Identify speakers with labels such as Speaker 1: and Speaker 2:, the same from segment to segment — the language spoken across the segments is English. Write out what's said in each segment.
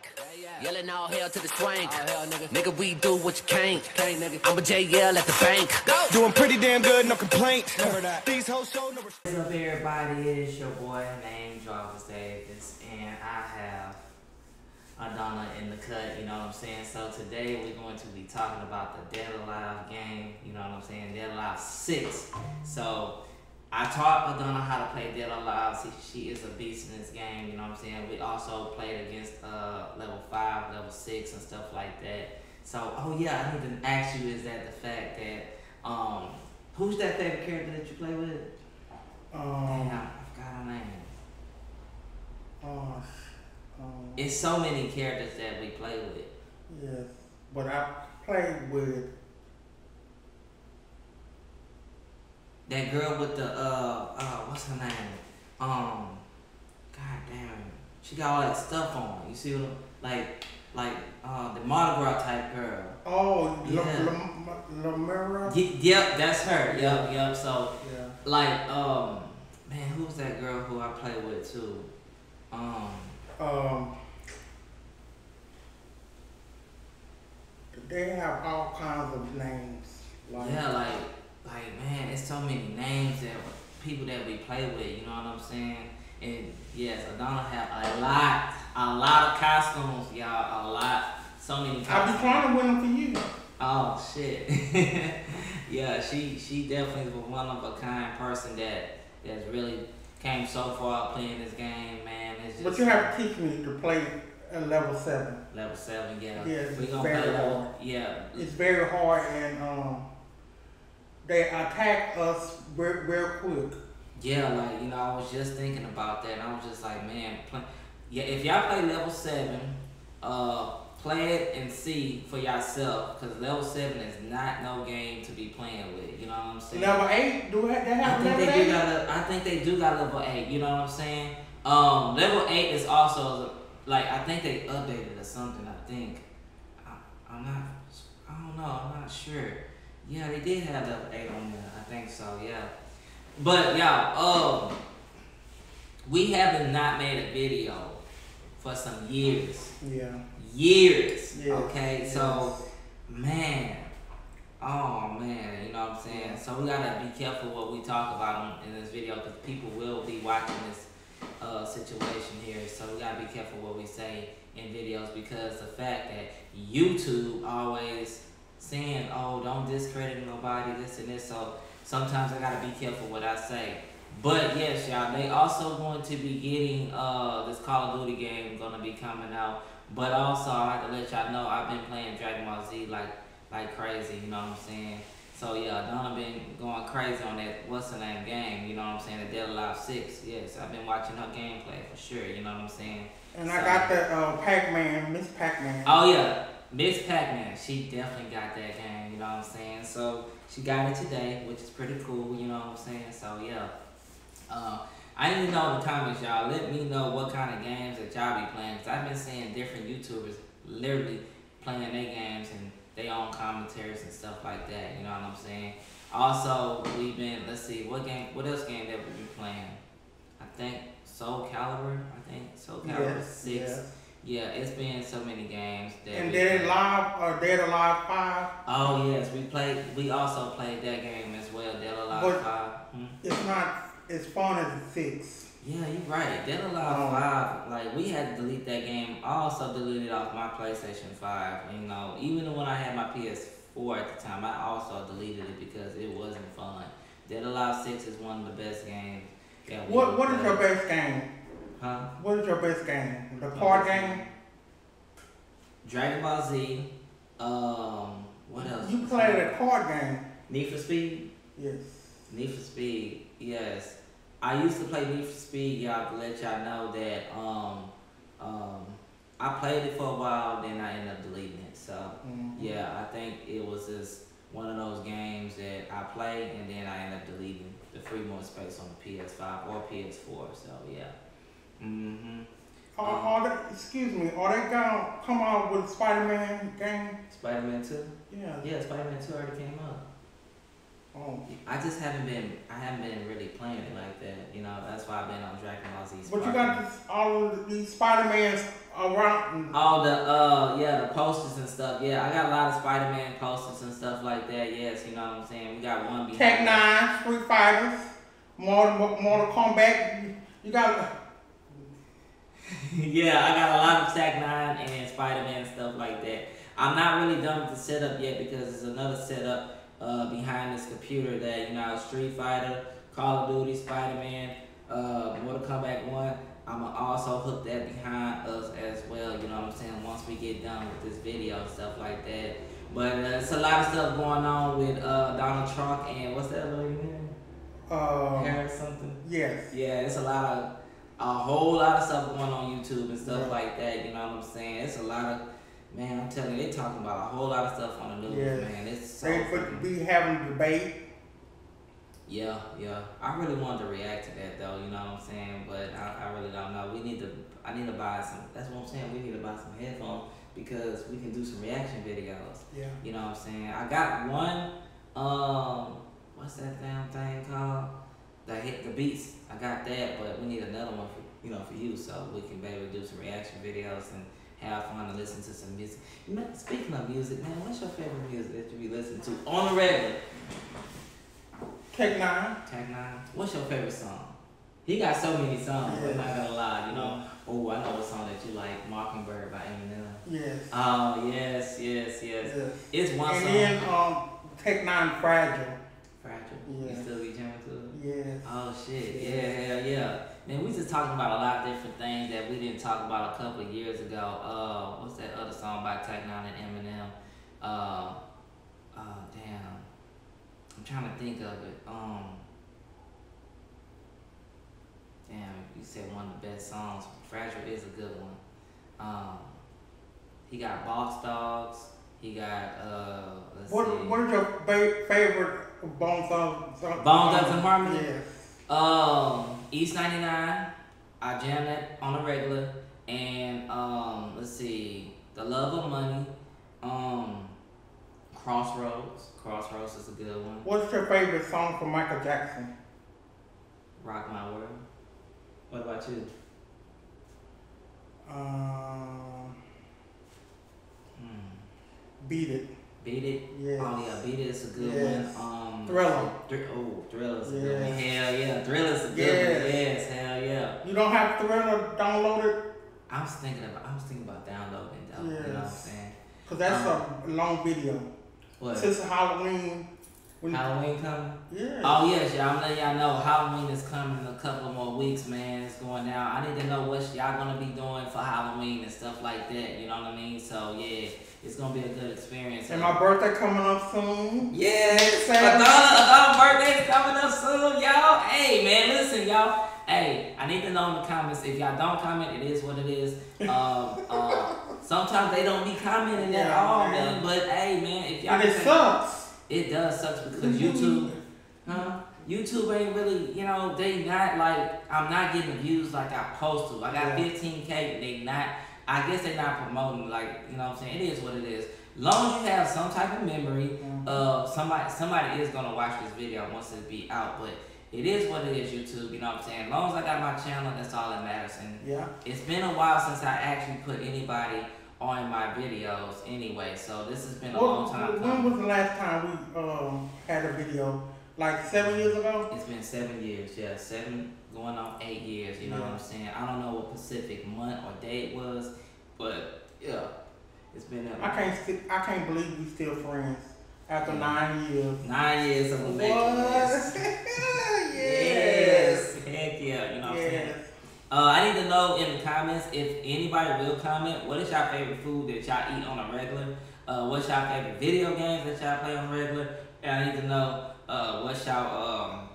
Speaker 1: bank. Yelling all hell to the swank. nigga. nigga, we do what you can't. can't nigga. I'm a JL at the bank. Go.
Speaker 2: Doing pretty damn good, no complaint. These hoes show no
Speaker 3: What's up, everybody? It's your boy named Jarvis Davis, and I have Adana in the cut. You know what I'm saying? So today we're going to be talking about the Dead Alive game. You know what I'm saying? Dead Alive Six. So I taught Adana how to play Dead Alive. She, she is a beast in this game. You know what I'm saying? We also played against uh, level five, level six, and stuff like that. So, oh yeah, I need to ask you: Is that the fact that um, who's that favorite character that you play with? Damn,
Speaker 4: Um,
Speaker 3: I forgot her name.
Speaker 4: uh, um,
Speaker 3: It's so many characters that we play with.
Speaker 4: yes, but I played with
Speaker 3: That girl with the uh uh what's her name? Um, god damn, she got all that stuff on. You see what like like uh the Mardi Gras type girl.
Speaker 4: oh
Speaker 3: Yeah.
Speaker 4: La, La, Lamera.
Speaker 3: Y- yep, that's her. Yep, yep. So
Speaker 4: Yeah.
Speaker 3: like um man, who's that girl who I play with too? Um,
Speaker 4: Um, they have all kinds of names. Like,
Speaker 3: yeah, like like man, it's so many names that people that we play with. You know what I'm saying? And yes, Adana have a lot, a lot of costumes, y'all. A lot, so many. Costumes.
Speaker 4: I be trying to win them for you.
Speaker 3: Oh shit. yeah, she she definitely was one of a kind person that that's really came so far playing this game, man. It's just
Speaker 4: But you have to teach me to play at level seven.
Speaker 3: level seven, yeah. We
Speaker 4: it's
Speaker 3: gonna
Speaker 4: very
Speaker 3: play level,
Speaker 4: hard.
Speaker 3: yeah.
Speaker 4: It's very hard and um, they attack us real, very quick.
Speaker 3: Yeah, like you know, I was just thinking about that, and I was just like, man, play, yeah. If y'all play level seven, uh, play it and see for yourself, cause level seven is not no game to be playing with. You know what I'm saying?
Speaker 4: Level eight, do they they
Speaker 3: I
Speaker 4: have
Speaker 3: think
Speaker 4: level
Speaker 3: they do
Speaker 4: eight?
Speaker 3: got a, I think they do got level eight. You know what I'm saying? Um, level eight is also like I think they updated or something. I think I, I'm not. I don't know. I'm not sure. Yeah, they did have level eight on there. I think so. Yeah. But y'all, um, we haven't not made a video for some years.
Speaker 4: Yeah.
Speaker 3: Years.
Speaker 4: Yes,
Speaker 3: Okay.
Speaker 4: yes.
Speaker 3: So, man. Oh man, you know what I'm saying? So we gotta be careful what we talk about in, in this video because people will be watching this uh, situation here. So we gotta be careful what we say in videos because the fact that YouTube always saying, "Oh, don't discredit nobody," this and this. So sometimes I gotta be careful what I say. But yes, y'all, they also going to be getting uh, this Call of Duty game gonna be coming out. But also, I have to let y'all know I've been playing Dragon Ball Z like like crazy. You know what I'm saying? So yeah, Donna been going crazy on that what's the name game. You know what I'm saying? The Dead Alive Six. Yes, I've been watching her gameplay for sure. You know what I'm saying?
Speaker 4: And I got the uh, Pac-Man, Ms. Pac-Man.
Speaker 3: Oh yeah, Ms. Pac-Man. She definitely got that game. You know what I'm saying? So she got it today, which is pretty cool. You know what I'm saying? So yeah. Uh, I need to know in the comments, y'all. Let me know what kind of games that y'all be playing. Cause I've been seeing different YouTubers literally playing their games and they own commentaries and stuff like that. You know what I'm saying? Also, we've been. Let's see, what game? What else game that we been playing? I think Soul Calibur. I think Soul Calibur
Speaker 4: Yes,
Speaker 3: Six.
Speaker 4: yes.
Speaker 3: Yeah, it's been so many games that.
Speaker 4: And Dead. Alive, or Dead Alive 5,
Speaker 3: Oh yes, we played. We also played that game as well. Dead Alive
Speaker 4: But-
Speaker 3: Five. Hmm?
Speaker 4: it's not as fun as 6.
Speaker 3: Yeah, you're right. Dead Alive
Speaker 4: Um,
Speaker 3: Five. Like we had to delete that game. I also deleted off my PlayStation Five. You know, even when I had my PS4 at the time, I also deleted it because it wasn't fun. Dead Alive Six is one of the best games. That we
Speaker 4: What What is your best game?
Speaker 3: Huh?
Speaker 4: What is your best game? The card game?
Speaker 3: Dragon Ball Z. Um, what else?
Speaker 4: You played a card game.
Speaker 3: Need for Speed.
Speaker 4: Yes.
Speaker 3: Need for Speed, yes. I used to play Need for Speed, y'all, to let y'all know that um um I played it for a while, then I ended up deleting it. So
Speaker 4: Mhm.
Speaker 3: yeah, I think it was just one of those games that I played and then I ended up deleting the free more space on the PS5 or PS4. So yeah. Mhm.
Speaker 4: Are, are they, excuse me, are they gonna come out with Spider-Man game?
Speaker 3: Spider Man Two.
Speaker 4: Yeah.
Speaker 3: Yeah, Spider Man Two already came out.
Speaker 4: Oh.
Speaker 3: I just haven't been. I haven't been really playing it like that. You know, that's why I've been on Dragon Ball Z.
Speaker 4: But you got this, all of these Spider-Mans around.
Speaker 3: All the uh yeah the posters and stuff. Yeah, I got a lot of Spider Man posters and stuff like that. Yes, you know what I'm saying. We got one behind.
Speaker 4: Tech N9ne, Street Fighters, Mortal, Mortal Kombat. You got
Speaker 3: yeah, I got a lot of Tech N9ne and Spider Man stuff like that. I'm not really done with the setup yet because there's another setup uh, behind this computer that you know Street Fighter, Call of Duty, Spider Man, uh, Mortal Kombat One. I'ma also hook that behind us as well. You know what I'm saying? Once we get done with this video and stuff like that. But uh, it's a lot of stuff going on with uh, Donald Trump and what's that other name?
Speaker 4: uh,
Speaker 3: Harris something.
Speaker 4: yes.
Speaker 3: Yeah, it's a lot of a whole lot of stuff going on YouTube and stuff
Speaker 4: Yeah.
Speaker 3: like that. You know what I'm saying? It's a lot of man. I'm telling you, they talking about a whole lot of stuff on the news, man. It's so
Speaker 4: They would be having debate.
Speaker 3: yeah, yeah. I really wanted to react to that though. You know what I'm saying? But I, I really don't know. We need to. I need to buy some. That's what I'm saying. We need to buy some headphones because we can do some reaction videos.
Speaker 4: Yeah.
Speaker 3: You know what I'm saying? I got one. Um, what's that damn thing called? The hit the beats. I got that, but we need another one for you know for you, so we can maybe do some reaction videos and have fun and listen to some music. You know, speaking of music, man, what's your favorite music that you be listening to on the regular?
Speaker 4: Tech N9ne.
Speaker 3: Tag Nine. What's your favorite song? He got so many songs. I'm not gonna lie. You know. Oh, I know a song that you like, "Mockingbird" by Eminem.
Speaker 4: Yes.
Speaker 3: Oh yes, yes, yes.
Speaker 4: yes.
Speaker 3: It's one
Speaker 4: And
Speaker 3: song.
Speaker 4: then um, Tech N9ne. Fragile. Yeah.
Speaker 3: You still be jamming to it?
Speaker 4: Yes.
Speaker 3: Oh shit, yeah, hell yeah. Man, we just talking about a lot of different things that we didn't talk about a couple of years ago. Uh, what's that other song by Tech N9ne and Eminem? Uh, oh damn, I'm trying to think of it. Um, damn, you said one of the best songs. Fragile is a good one. Um, he got Boss Dogs. He got uh, let's see.
Speaker 4: What What is your fa- favorite Bone Thugs?
Speaker 3: Bone Thugs and Harmony?
Speaker 4: Yes.
Speaker 3: Um, East 99, I jam that on a regular. And um, let's see, The Love of Money, um, Crossroads. Crossroads is a good one.
Speaker 4: What's your favorite song from Michael Jackson?
Speaker 3: Rock My World. What about you?
Speaker 4: Um,
Speaker 3: Hmm.
Speaker 4: Beat It.
Speaker 3: Beat It?
Speaker 4: Yes.
Speaker 3: Oh yeah, Beat It is a good
Speaker 4: Yes.
Speaker 3: one. Um,
Speaker 4: Thriller.
Speaker 3: Thr- oh, Thriller is a good one.
Speaker 4: Yes.
Speaker 3: Hell yeah, Thriller is a good
Speaker 4: Yes.
Speaker 3: one. Yes, hell yeah.
Speaker 4: You don't have Thriller downloaded?
Speaker 3: I was thinking about, I was thinking about downloading though. You know what I'm saying?
Speaker 4: Because that's
Speaker 3: Um,
Speaker 4: a long video.
Speaker 3: What?
Speaker 4: Since Halloween. When
Speaker 3: Halloween coming?
Speaker 4: Yeah.
Speaker 3: Oh yes, y'all. I'm letting y'all know Halloween is coming in a couple more weeks, man. It's going down. I need to know what y'all gonna be doing for Halloween and stuff like that. You know what I mean? So yeah, it's gonna be a good experience.
Speaker 4: And my birthday coming up soon.
Speaker 3: Yes. Adana, Adana birthday coming up soon, y'all. Hey man, listen, y'all. Hey, I need to know in the comments. If y'all don't comment, it is what it is. Um, uh, sometimes they don't be commenting at all,
Speaker 4: man.
Speaker 3: man. But hey, man, if y'all
Speaker 4: And it sucks.
Speaker 3: It does suck because YouTube, huh? YouTube ain't really, you know, they not like I'm not getting views like I supposed to. I got
Speaker 4: Yeah.
Speaker 3: 15k, they not. I guess they not promoting like you know what I'm saying. It is what it is. Long as you have some type of memory
Speaker 4: Mhm.
Speaker 3: of somebody, somebody is gonna watch this video once it be out. But it is what it is, YouTube. You know what I'm saying. As long as I got my channel, that's all that matters. And
Speaker 4: Yeah.
Speaker 3: it's been a while since I actually put anybody on my videos anyway. So this has been a long time.
Speaker 4: when
Speaker 3: coming.
Speaker 4: was the last time we um, had a video? Like seven years ago?
Speaker 3: It's been seven years, yeah, seven going on eight years. You know what I'm saying? I don't know what Pacific month or day it was, but yeah, it's been
Speaker 4: I
Speaker 3: uh,
Speaker 4: can't I can't believe we still friends after nine years.
Speaker 3: nine years of this.
Speaker 4: yes.
Speaker 3: Yes, heck yeah. You know what I'm saying?
Speaker 4: Yes.
Speaker 3: Uh, I need to know in the comments if anybody will comment. What is y'all favorite food that y'all eat on a regular? Uh, what's your favorite video games that y'all play on a regular? And I need to know uh, what's y'all um,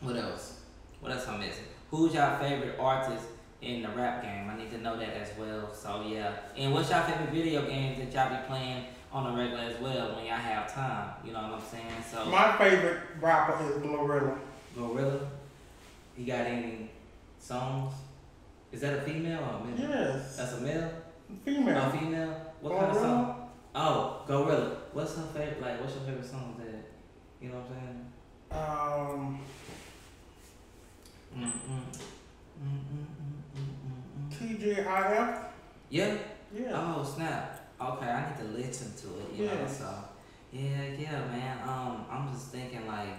Speaker 3: what else? What else I'm missing? Who's y'all favorite artist in the rap game? I need to know that as well. So yeah. And what's y'all favorite video games that y'all be playing on a regular as well when y'all have time? You know what I'm saying? So
Speaker 4: My favorite rapper is Glorilla.
Speaker 3: Gorilla, you got any songs? Is that a female or a male?
Speaker 4: Yes.
Speaker 3: That's a male?
Speaker 4: Female.
Speaker 3: A female? What kind of song? Oh, Gorilla. What's her favorite? Like, what's your favorite song? That You know what I'm saying?
Speaker 4: Um,
Speaker 3: Mm, mm, mm, mm, mm, mm, mm, mm. Yeah.
Speaker 4: Yeah.
Speaker 3: Oh snap. Okay, I need to listen to it. You know,
Speaker 4: Yeah.
Speaker 3: so yeah, yeah, man. Um, I'm just thinking like,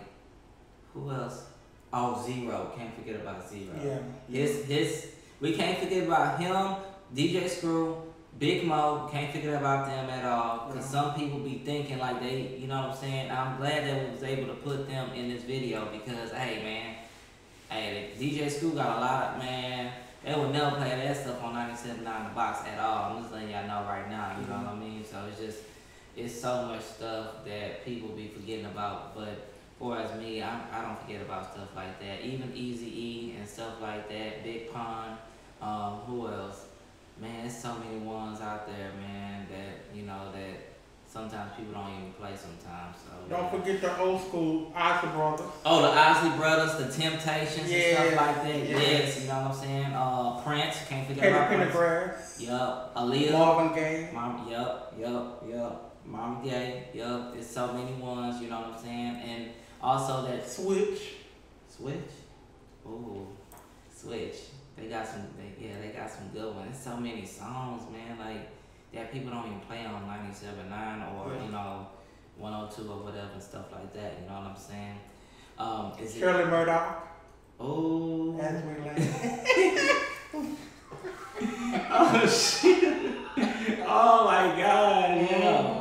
Speaker 3: who else? Oh, Z-Ro. Can't forget about Z-Ro.
Speaker 4: Yeah.
Speaker 3: His his. We can't forget about him. DJ Screw. Big Moe, can't forget about them at all. Cause
Speaker 4: Yeah.
Speaker 3: some people be thinking like they, you know what I'm saying. I'm glad that we was able to put them in this video because, hey man, hey DJ Screw got a lot of man. They would never play that stuff on 97.9 The Box at all. I'm just letting y'all know right now. You know what I mean? So it's just, it's so much stuff that people be forgetting about. But as me, I, I don't forget about stuff like that. Even Easy E and stuff like that. Big Pun. Um, who else? Man, there's so many ones out there, man, that, you know, that sometimes people don't even play sometimes. So
Speaker 4: Don't forget the old school Isley Brothers.
Speaker 3: Oh, the Osley Brothers, the Temptations
Speaker 4: Yeah,
Speaker 3: and stuff like that.
Speaker 4: yeah.
Speaker 3: Yes, you know what I'm saying? Uh, Prince, can't forget
Speaker 4: Petty
Speaker 3: about Prince.
Speaker 4: Pendergrass.
Speaker 3: Yup. Aaliyah.
Speaker 4: Marvin Gaye.
Speaker 3: Mom, yup, yup, yup. Mom Gay, yup. There's so many ones, you know what I'm saying? And also that
Speaker 4: Switch.
Speaker 3: Switch. Ooh, Switch. They got some, they, yeah, they got some good ones. There's so many songs, man, like that people don't even play on 97.9 or,
Speaker 4: Yeah.
Speaker 3: you know, 102 or whatever and stuff like that, you know what I'm saying? Um, is it,
Speaker 4: Shirley Murdock.
Speaker 3: oh,
Speaker 4: As we land.
Speaker 3: oh shit. Oh my god, yeah.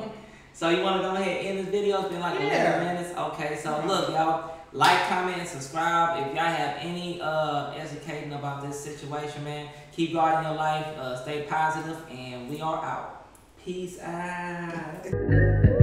Speaker 3: So you wanna go ahead and end this video? It's been like
Speaker 4: Yeah.
Speaker 3: 11 minutes. Okay, so look, y'all, like, comment, and subscribe. If y'all have any uh educating about this situation, man, keep guarding your life, uh, stay positive, and we are out. Peace out.